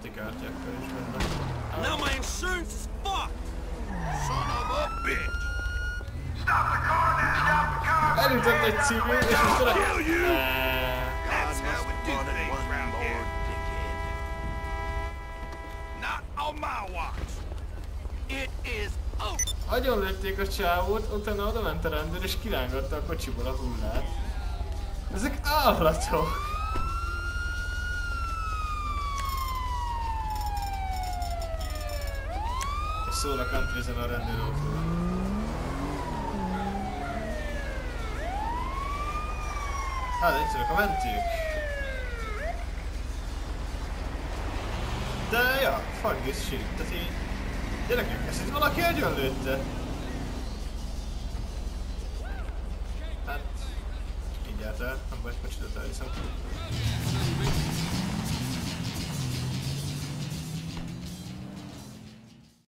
patikártyákkal is benne. Now my insurance is fucked! Son of a bitch! Elütött egy civil, és most tudod... Hell you! That's how we do things round here. Not on my watch. It is over. Agyon lőtték a csávót, utána oda ment a rendőr és kirángatta a kocsiból a hullát. Ezek állatok! Szól a country a rendőrautóban. Hát egyszerűen a mentők. De ja, fuck this shit. Tehát így... Gyerekek, ezt itt valaki agyon lőtte. Hát... Így járt el, nem baj, kocsidat elviszem.